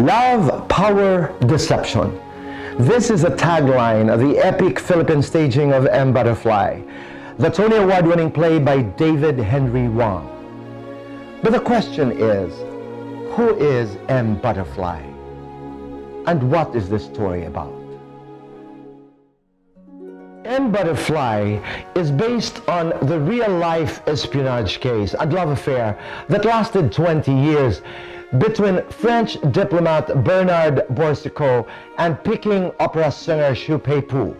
Love, Power, Deception. This is a tagline of the epic Philippine staging of M. Butterfly, the Tony Award winning play by David Henry Hwang. But the question is, who is M. Butterfly? And what is this story about? M. Butterfly is based on the real-life espionage case and love affair that lasted 20 years between French diplomat Bernard Boursicot and Peking opera singer Shi Pei Pu.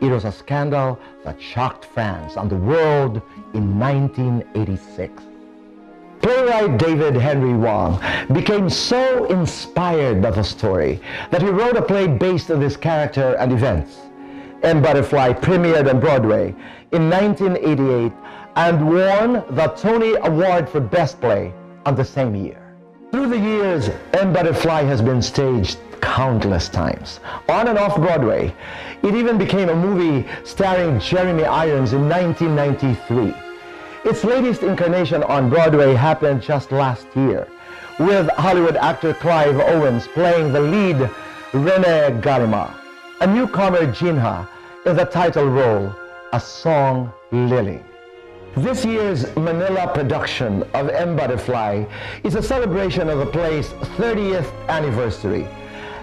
It was a scandal that shocked France and the world in 1986. Playwright David Henry Hwang became so inspired by the story that he wrote a play based on this character and events. M. Butterfly premiered on Broadway in 1988 and won the Tony Award for Best Play on the same year. Through the years, M. Butterfly has been staged countless times, on and off Broadway. It even became a movie starring Jeremy Irons in 1993. Its latest incarnation on Broadway happened just last year, with Hollywood actor Clive Owens playing the lead Rene Gallimard, a newcomer Jin Ha in the title role, A Song Liling. This year's Manila production of M. Butterfly is a celebration of the play's 30th anniversary.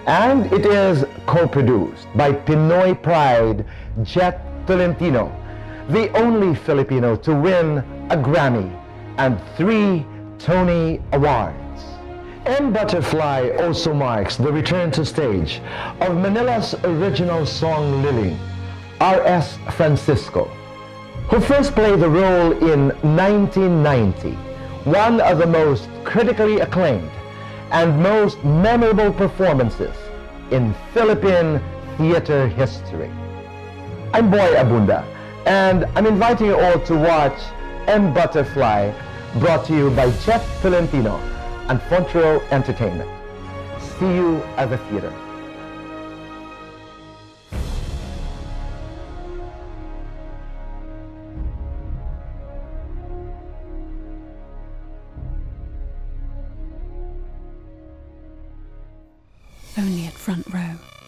And it is co-produced by Pinoy Pride Jhett Tolentino, the only Filipino to win a Grammy and three Tony Awards. M. Butterfly also marks the return to stage of Manila's original Song Liling, R.S. Francisco who first played the role in 1990, one of the most critically acclaimed and most memorable performances in Philippine theater history. I'm Boy Abunda, and I'm inviting you all to watch M. Butterfly, brought to you by Jhett Tolentino and Front Row Entertainment. See you at the theater. Only at front row.